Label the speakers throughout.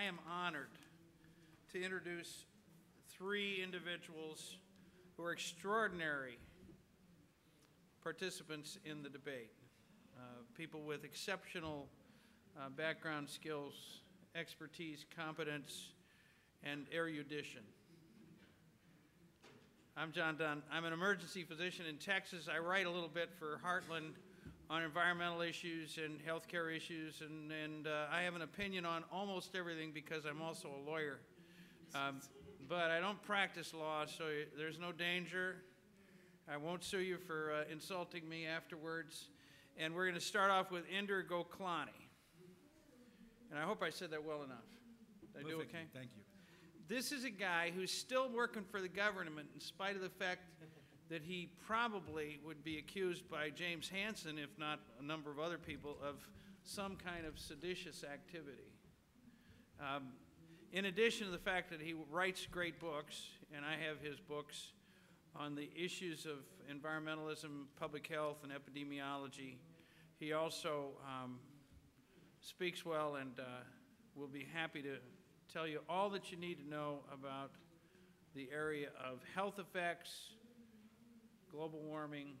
Speaker 1: I am honored to introduce three individuals who are extraordinary participants in the debate. Uh, people with exceptional uh, background skills, expertise, competence, and erudition. I'm John Dunn. I'm an emergency physician in Texas. I write a little bit for Heartland on environmental issues and healthcare issues, and, and uh, I have an opinion on almost everything because I'm also a lawyer. Um, but I don't practice law, so there's no danger. I won't sue you for uh, insulting me afterwards. And we're going to start off with Indur Goklany. And I hope I said that well enough. Did I do okay?
Speaker 2: Thank you.
Speaker 1: This is a guy who's still working for the government in spite of the fact that he probably would be accused by James Hansen, if not a number of other people, of some kind of seditious activity. Um, in addition to the fact that he writes great books, and I have his books on the issues of environmentalism, public health, and epidemiology, he also um, speaks well and uh, will be happy to tell you all that you need to know about the area of health effects, global warming,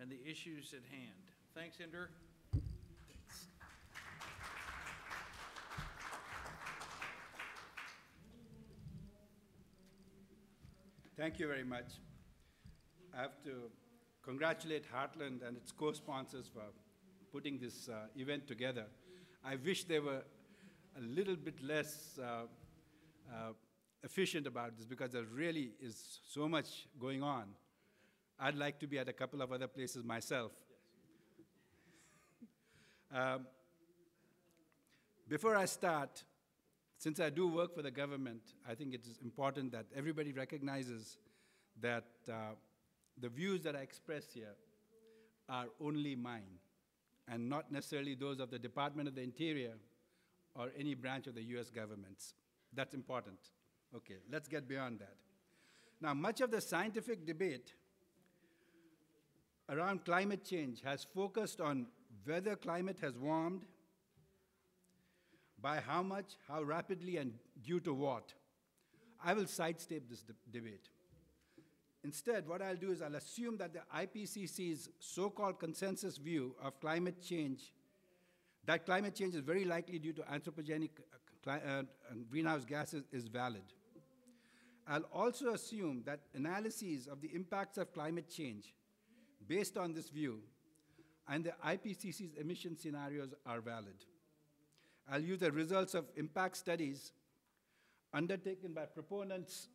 Speaker 1: and the issues at hand. Thanks, Indur.
Speaker 2: Thank you very much. I have to congratulate Heartland and its co-sponsors for putting this uh, event together. I wish they were a little bit less uh, uh, efficient about this because there really is so much going on. I'd like to be at a couple of other places myself. um, before I start, since I do work for the government, I think it is important that everybody recognizes that uh, the views that I express here are only mine and not necessarily those of the Department of the Interior or any branch of the US governments. That's important. Okay, let's get beyond that. Now, much of the scientific debate around climate change has focused on whether climate has warmed, by how much, how rapidly, and due to what. I will sidestep this de debate. Instead, what I'll do is I'll assume that the IPCC's so called consensus view of climate change, that climate change is very likely due to anthropogenic uh, uh, greenhouse gases, is valid. I'll also assume that analyses of the impacts of climate change based on this view and the IPCC's emission scenarios are valid. I'll use the results of impact studies undertaken by proponents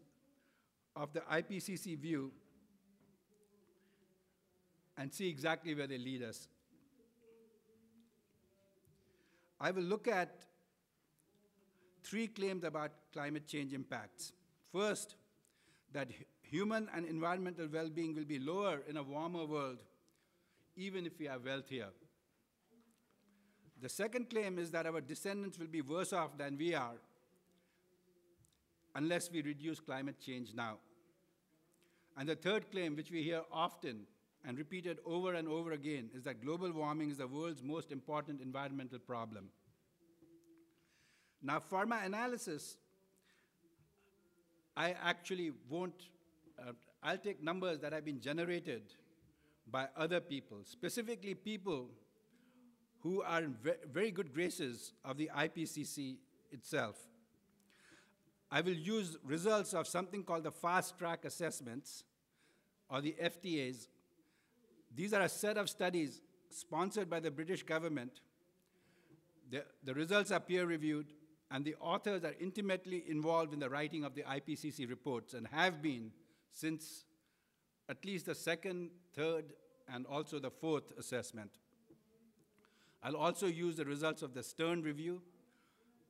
Speaker 2: of the IPCC view and see exactly where they lead us. I will look at three claims about climate change impacts. First, that human and environmental well-being will be lower in a warmer world, even if we are wealthier. The second claim is that our descendants will be worse off than we are unless we reduce climate change now. And the third claim, which we hear often and repeated over and over again, is that global warming is the world's most important environmental problem. Now, for my analysis, I actually won't, uh, I'll take numbers that have been generated by other people, specifically people who are in very good graces of the IPCC itself. I will use results of something called the fast track assessments, or the FTAs. These are a set of studies sponsored by the British government. The, the results are peer reviewed, and the authors are intimately involved in the writing of the IPCC reports and have been since at least the second, third, and also the fourth assessment. I'll also use the results of the Stern Review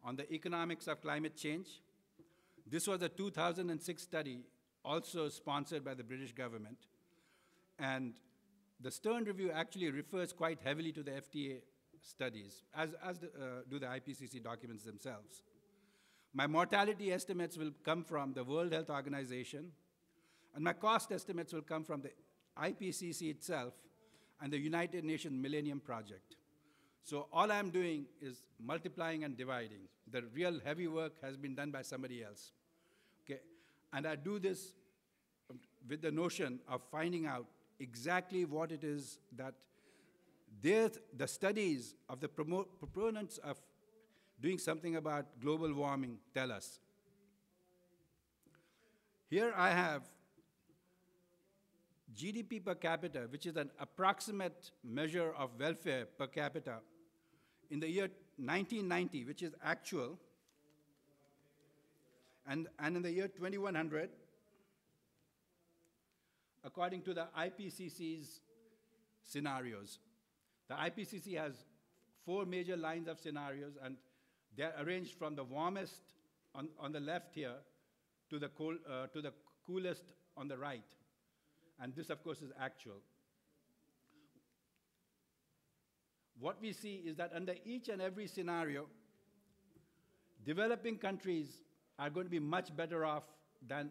Speaker 2: on the economics of climate change. This was a 2006 study, also sponsored by the British government. And the Stern Review actually refers quite heavily to the FTA studies, as, as the, uh, do the IPCC documents themselves. My mortality estimates will come from the World Health Organization, and my cost estimates will come from the IPCC itself and the United Nations Millennium Project. So all I'm doing is multiplying and dividing. The real heavy work has been done by somebody else. Okay? And I do this with the notion of finding out exactly what it is that the studies of the proponents of doing something about global warming tell us. Here I have GDP per capita, which is an approximate measure of welfare per capita, in the year 1990, which is actual, and, and in the year 2100, according to the IPCC's scenarios. The IPCC has four major lines of scenarios, and they're arranged from the warmest on, on the left here to the, cool, uh, to the coolest on the right. And this, of course, is actual. What we see is that under each and every scenario, developing countries are going to be much better off than,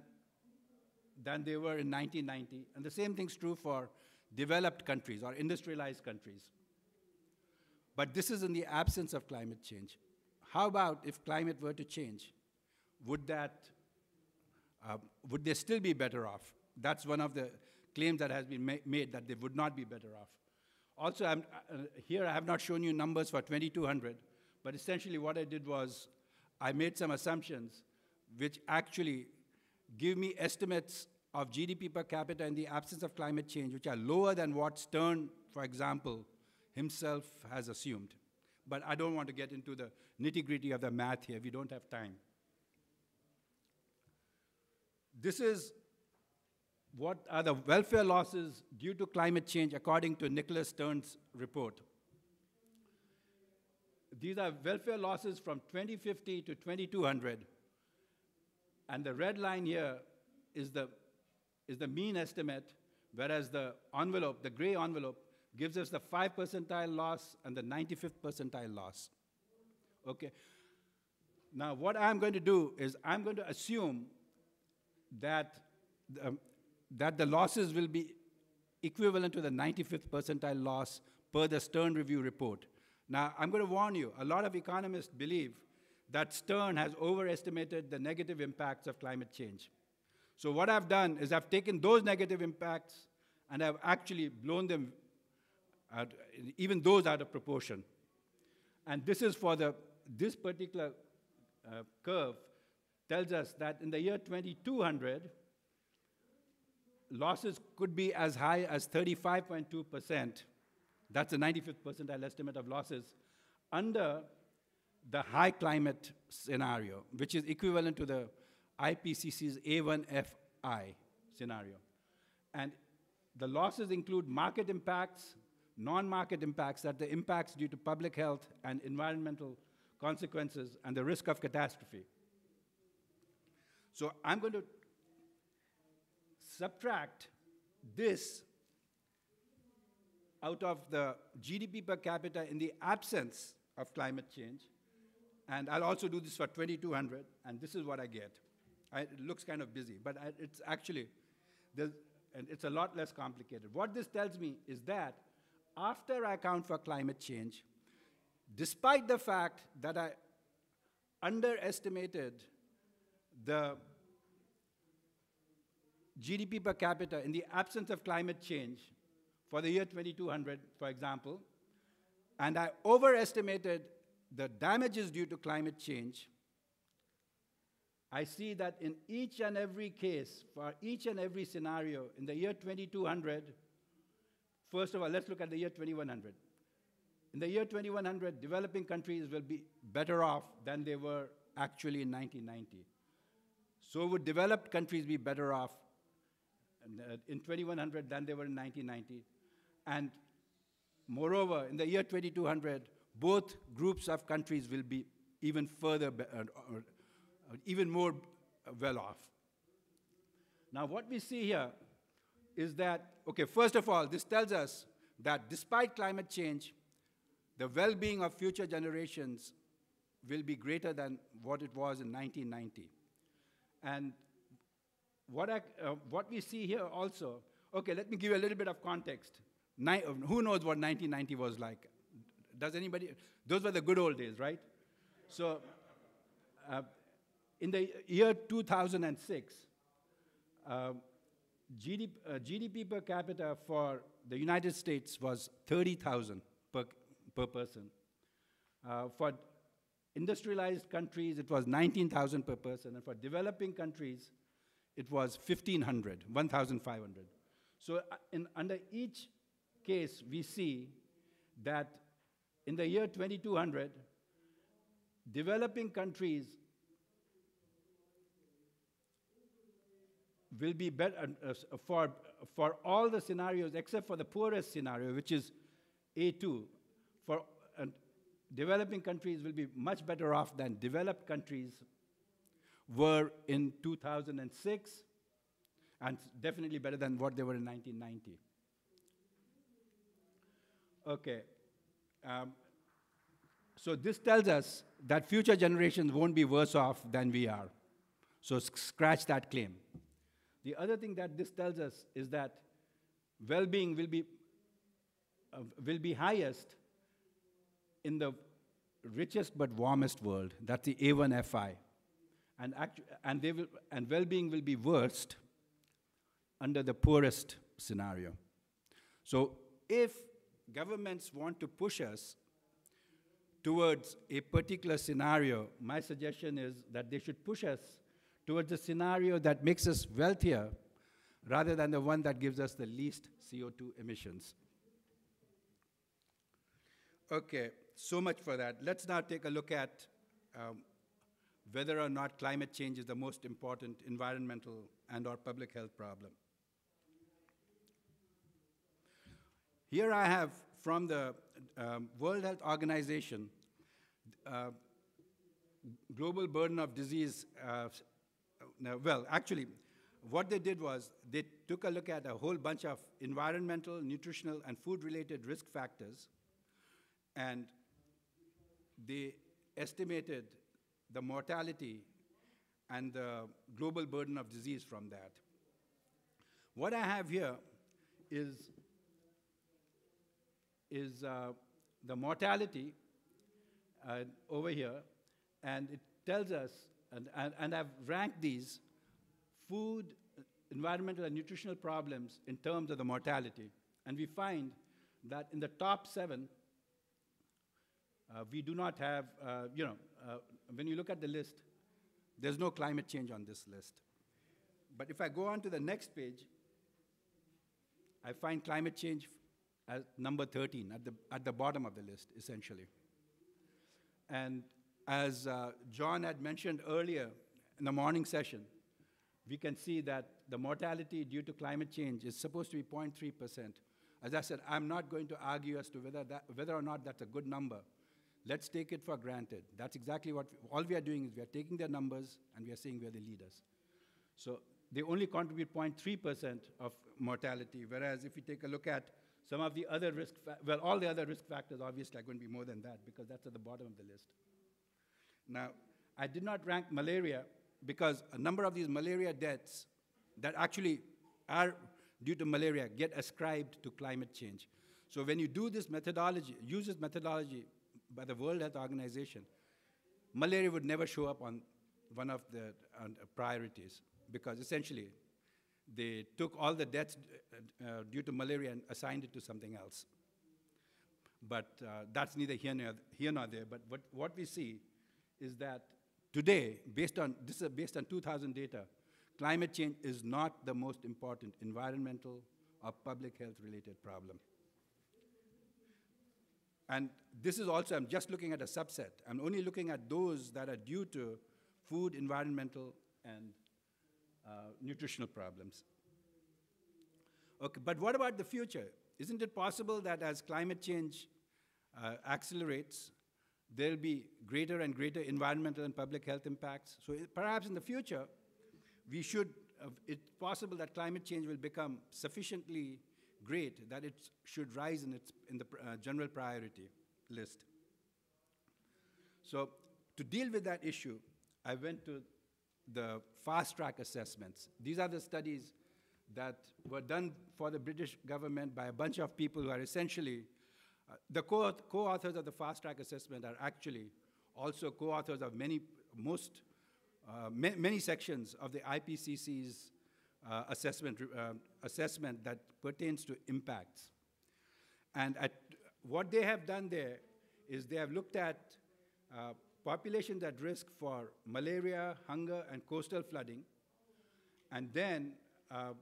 Speaker 2: than they were in 1990. And the same thing's true for developed countries or industrialized countries. But this is in the absence of climate change. How about if climate were to change? Would that, uh, would they still be better off? That's one of the claims that has been ma made that they would not be better off. Also, uh, here I have not shown you numbers for 2200, but essentially what I did was I made some assumptions which actually give me estimates of GDP per capita in the absence of climate change, which are lower than what Stern, for example, himself has assumed. But I don't want to get into the nitty gritty of the math here, we don't have time. This is what are the welfare losses due to climate change according to Nicholas Stern's report. These are welfare losses from 2050 to 2200. And the red line here is the, is the mean estimate, whereas the envelope, the gray envelope, gives us the 5 percentile loss and the 95th percentile loss. Okay. Now, what I'm going to do is I'm going to assume that the, that the losses will be equivalent to the 95th percentile loss per the Stern Review report. Now, I'm going to warn you, a lot of economists believe that Stern has overestimated the negative impacts of climate change. So, what I've done is I've taken those negative impacts and I've actually blown them, out, even those out of proportion. And this is for the, this particular uh, curve tells us that in the year 2200, losses could be as high as 35.2%. That's the 95th percentile estimate of losses under the high climate scenario, which is equivalent to the IPCC's A1FI scenario. And the losses include market impacts, non market impacts, that the impacts due to public health and environmental consequences, and the risk of catastrophe. So I'm going to subtract this out of the GDP per capita in the absence of climate change. And I'll also do this for 2200, and this is what I get. I, it looks kind of busy, but I, it's actually, and it's a lot less complicated. What this tells me is that after I account for climate change, despite the fact that I underestimated the GDP per capita in the absence of climate change for the year 2200, for example, and I overestimated the damages due to climate change, I see that in each and every case, for each and every scenario, in the year 2200, first of all, let's look at the year 2100. In the year 2100, developing countries will be better off than they were actually in 1990. So would developed countries be better off in 2100 than they were in 1990. And moreover, in the year 2200, both groups of countries will be even further, uh, uh, even more well off. Now, what we see here is that, okay, first of all, this tells us that despite climate change, the well being of future generations will be greater than what it was in 1990. And what, I, uh, what we see here also, okay, let me give you a little bit of context. Ni who knows what 1990 was like? Does anybody? Those were the good old days, right? So, uh, in the year 2006, uh, GDP, uh, GDP per capita for the United States was 30,000 per, per person. Uh, for industrialized countries, it was 19,000 per person, and for developing countries, it was 1,500, 1,500. So uh, in, under each case, we see that in the year 2200, developing countries will be better uh, uh, for, for all the scenarios except for the poorest scenario, which is A2. For uh, developing countries will be much better off than developed countries were in 2006, and definitely better than what they were in 1990. Okay. Um, so this tells us that future generations won't be worse off than we are. So scratch that claim. The other thing that this tells us is that well-being will be, uh, will be highest in the richest but warmest world. That's the A1FI. And, actu- and, they will, and well-being will be worst under the poorest scenario. So if governments want to push us towards a particular scenario, my suggestion is that they should push us towards a scenario that makes us wealthier rather than the one that gives us the least CO2 emissions. Okay, so much for that. Let's now take a look at um, whether or not climate change is the most important environmental and or public health problem. Here I have from the um, World Health Organization, uh, global burden of disease. Uh, well, actually, what they did was they took a look at a whole bunch of environmental, nutritional, and food-related risk factors, and they estimated the mortality and the global burden of disease from that. What I have here is is uh, the mortality uh, over here, and it tells us, and, and, and I've ranked these food, environmental, and nutritional problems in terms of the mortality. And we find that in the top seven, uh, we do not have, uh, you know, uh, when you look at the list, there's no climate change on this list. But if I go on to the next page, I find climate change as number 13, at the, at the bottom of the list, essentially. And as uh, John had mentioned earlier in the morning session, we can see that the mortality due to climate change is supposed to be 0.3%. As I said, I'm not going to argue as to whether, that, whether or not that's a good number. Let's take it for granted. That's exactly what, all we are doing is we are taking their numbers and we are saying we are the leaders. So they only contribute 0.3% of mortality, whereas if you take a look at some of the other risk, well, all the other risk factors obviously are going to be more than that because that's at the bottom of the list. Now, I did not rank malaria because a number of these malaria deaths that actually are due to malaria get ascribed to climate change. So when you do this methodology, use this methodology by the World Health Organization, malaria would never show up on one of the uh, priorities because essentially they took all the deaths uh, uh, due to malaria and assigned it to something else. But uh, that's neither here nor, here nor there. But what, what we see is that today, based on, this is based on 2000 data, climate change is not the most important environmental or public health related problem. And this is also, I'm just looking at a subset. I'm only looking at those that are due to food, environmental, and uh, nutritional problems. Okay, but what about the future? Isn't it possible that as climate change uh, accelerates, there'll be greater and greater environmental and public health impacts? So perhaps in the future, we should, uh, it's possible that climate change will become sufficiently great that it should rise in, its, in the uh, general priority list. So to deal with that issue, I went to the fast track assessments. These are the studies that were done for the British government by a bunch of people who are essentially Uh, the co- co-authors of the fast track assessment are actually also co-authors of many, most, uh, ma- many sections of the IPCC's uh, assessment, uh, assessment that pertains to impacts. And at, what they have done there is they have looked at uh, populations at risk for malaria, hunger, and coastal flooding. And then uh,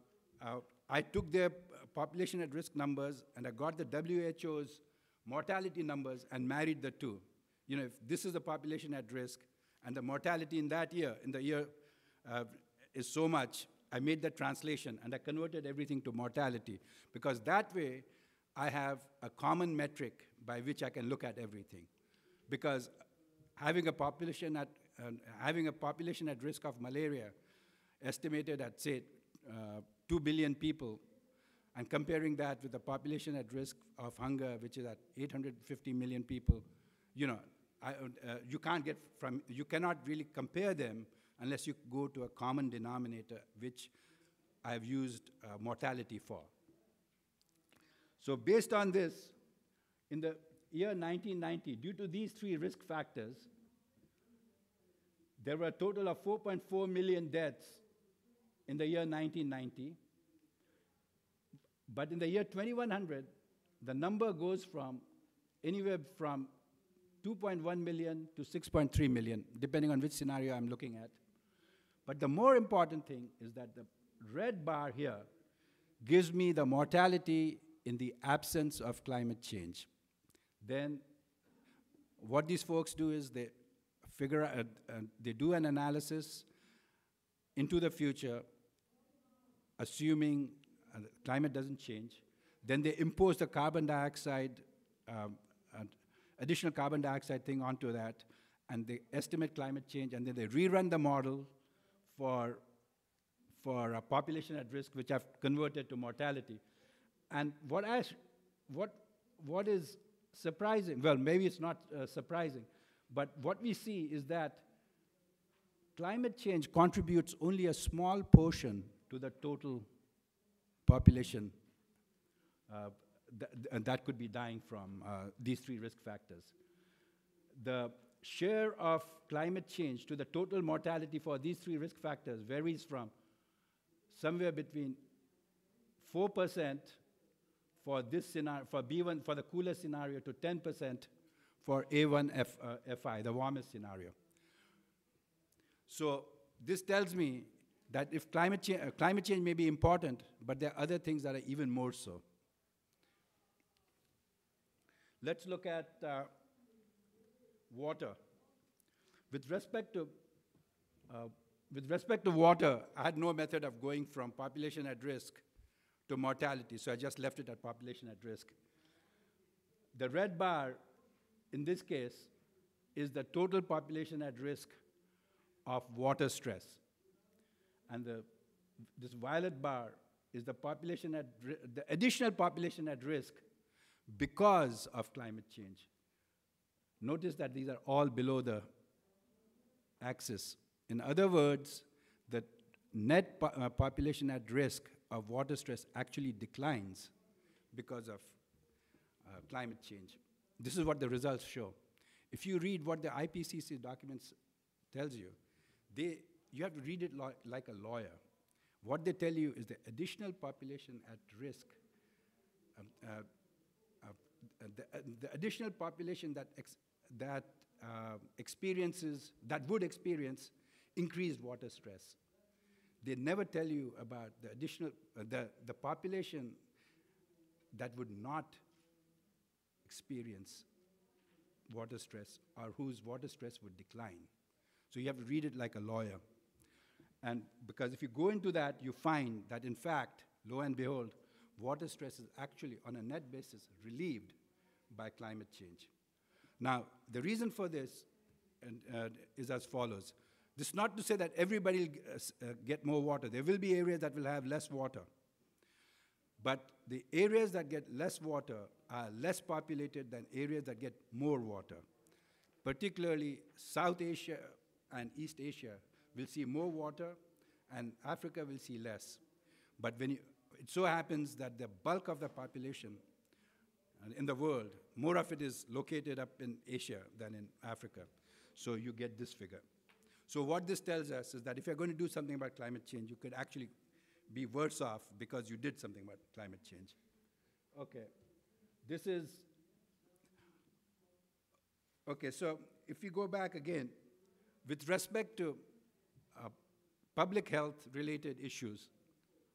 Speaker 2: uh, I took their population at risk numbers and I got the WHO's mortality numbers and married the two. You know, if this is the population at risk and the mortality in that year, in the year uh, is so much, I made the translation and I converted everything to mortality because that way I have a common metric by which I can look at everything. Because having a population at, uh, having a population at risk of malaria estimated at, say, uh, 2 billion people, and comparing that with the population at risk of hunger, which is at 850 million people, you know, I, uh, you can't get from, you cannot really compare them unless you go to a common denominator, which I've used uh, mortality for. So based on this, in the year 1990, due to these three risk factors, there were a total of 4.4 million deaths in the year 1990. But in the year 2100, the number goes from anywhere from 2.1 million to 6.3 million, depending on which scenario I'm looking at. But the more important thing is that the red bar here gives me the mortality in the absence of climate change. Then what these folks do is they figure out, uh, they do an analysis into the future, assuming uh, climate doesn't change. Then they impose the carbon dioxide, um, additional carbon dioxide thing onto that, and they estimate climate change, and then they rerun the model for, for a population at risk, which I've converted to mortality. And what, I, what, what is surprising, well, maybe it's not uh, surprising, but what we see is that climate change contributes only a small portion to the total population uh, th th that could be dying from uh, these three risk factors. The share of climate change to the total mortality for these three risk factors varies from somewhere between 4% for this scenario, for B1, for the coolest scenario, to 10% for A1F, uh, FI, the warmest scenario. So this tells me that if climate, cha uh, climate change may be important, but there are other things that are even more so. Let's look at uh, water. With respect to uh, with respect to water, I had no method of going from population at risk to mortality, so I just left it at population at risk. The red bar, in this case, is the total population at risk of water stress. And the, this violet bar is the population at the additional population at risk because of climate change. Notice that these are all below the axis. In other words, the net po uh, population at risk of water stress actually declines because of uh, climate change. This is what the results show. If you read what the IPCC documents tells you, they, you have to read it like a lawyer. What they tell you is the additional population at risk, um, uh, uh, the, uh, the, additional population that, that uh, experiences, that would experience increased water stress. They never tell you about the additional, uh, the, the population that would not experience water stress or whose water stress would decline. So you have to read it like a lawyer. And because if you go into that, you find that in fact, lo and behold, water stress is actually on a net basis relieved by climate change. Now, the reason for this and, uh, is as follows. This is not to say that everybody will uh, uh, get more water. There will be areas that will have less water. But the areas that get less water are less populated than areas that get more water. Particularly South Asia and East Asia will see more water, and Africa will see less. But when you, it so happens that the bulk of the population in the world, more of it is located up in Asia than in Africa. So you get this figure. So what this tells us is that if you're going to do something about climate change, you could actually be worse off because you did something about climate change. Okay. This is, okay, so if you go back again, with respect to uh, public health related issues,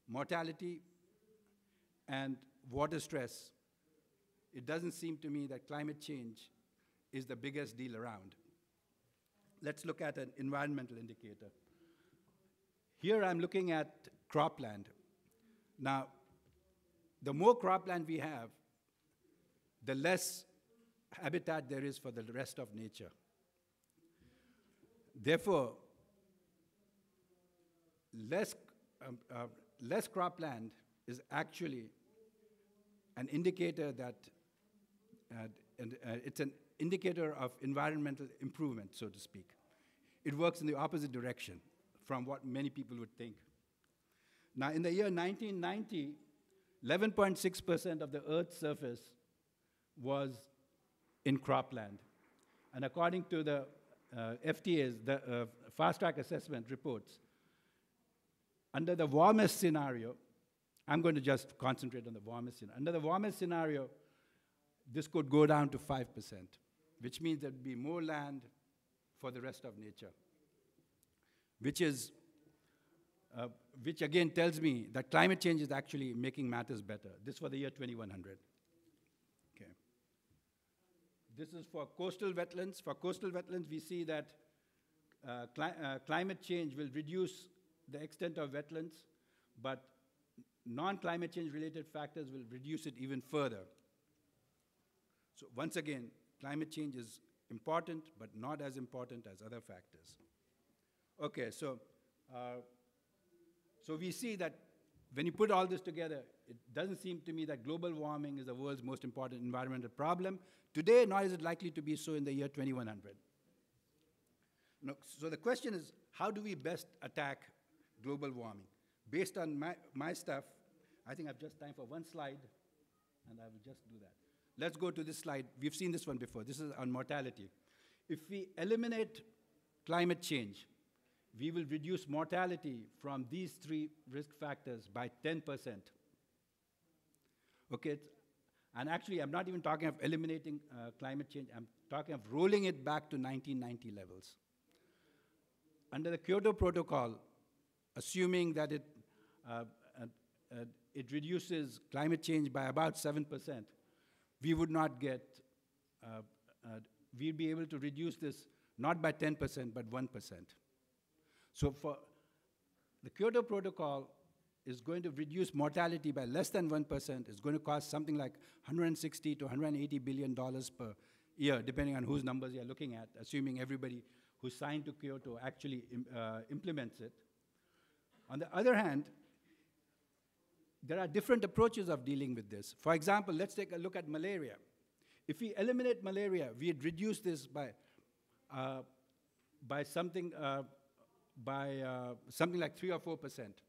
Speaker 2: mortality and water stress, it doesn't seem to me that climate change is the biggest deal around. Let's look at an environmental indicator. Here I'm looking at cropland. Now, the more cropland we have, the less habitat there is for the rest of nature. Therefore, less, um, uh, less cropland is actually an indicator that, and, uh, it's an indicator of environmental improvement, so to speak. It works in the opposite direction from what many people would think. Now, in the year 1990, 11.6% of the Earth's surface was in cropland. And according to the uh, FTA's, the uh, fast track assessment reports, under the warmest scenario, I'm going to just concentrate on the warmest scenario. Under the warmest scenario, this could go down to 5%, which means there'd be more land for the rest of nature, which is, uh, which again tells me that climate change is actually making matters better. This for the year 2100. Okay. This is for coastal wetlands. For coastal wetlands, we see that uh, cli uh, climate change will reduce the extent of wetlands, but non-climate change related factors will reduce it even further. So once again, climate change is important, but not as important as other factors. Okay, so, uh, so we see that when you put all this together, it doesn't seem to me that global warming is the world's most important environmental problem. Today, nor is it likely to be so in the year 2100. No, so the question is, how do we best attack global warming? Based on my, my stuff, I think I've just time for one slide, and I will just do that. Let's go to this slide. We've seen this one before. This is on mortality. If we eliminate climate change, we will reduce mortality from these three risk factors by 10%. Okay, and actually, I'm not even talking of eliminating uh, climate change, I'm talking of rolling it back to 1990 levels. Under the Kyoto Protocol, assuming that it, uh, uh, uh it reduces climate change by about 7%, we would not get, uh, uh, we'd be able to reduce this not by 10%, but 1%. So for the Kyoto Protocol is going to reduce mortality by less than 1%. It's going to cost something like 160 to 180 billion dollars per year, depending on whose numbers you're looking at, assuming everybody who signed to Kyoto actually uh, implements it. On the other hand, there are different approaches of dealing with this. For example, let's take a look at malaria. If we eliminate malaria, we'd reduce this by, uh, by something, uh, by uh, something like three or four percent.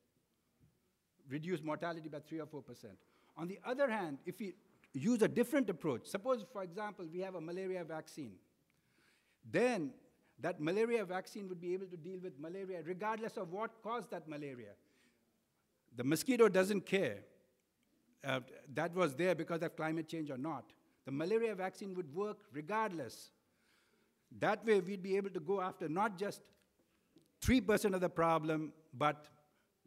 Speaker 2: Reduce mortality by three or four percent. On the other hand, if we use a different approach, suppose, for example, we have a malaria vaccine, then that malaria vaccine would be able to deal with malaria regardless of what caused that malaria. The mosquito doesn't care. Uh, that was there because of climate change or not. The malaria vaccine would work regardless. That way, we'd be able to go after not just 3% of the problem, but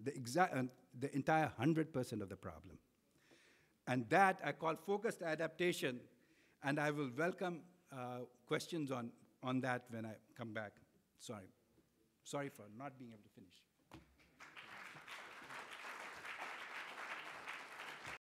Speaker 2: the, exa- uh, the entire 100% of the problem. And that I call focused adaptation, and I will welcome uh, questions on, on that when I come back. Sorry. Sorry for not being able to finish.